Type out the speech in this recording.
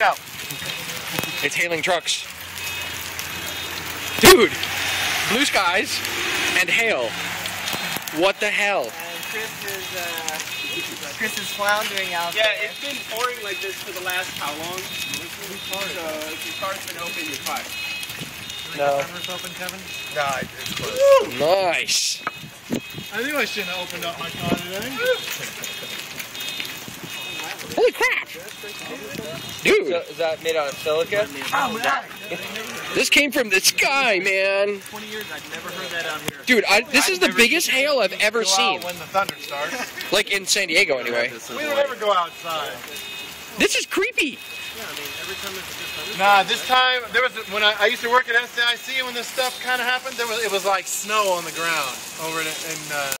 out. It's hailing trucks. Dude, blue skies and hail. What the hell? And Chris is uh, Chris is floundering out Yeah, there. it's been pouring like this for the last how long? So if your car's been open, you're fine. No. open, Kevin? No, it's closed. Nice. I knew I shouldn't have opened up my car today. Holy crap. Dude, is that made out of silica? this came from the sky, man. 20 years, I've never heard that out here. Dude, I, this is the biggest hail I've ever seen. when the thunder starts. Like in San Diego, anyway. We don't ever go outside. This is creepy. Yeah, I mean, every time there's a good. Nah, this time there was when I, I used to work at SAIC and when this stuff kind of happened, there was it was like snow on the ground over in, in uh,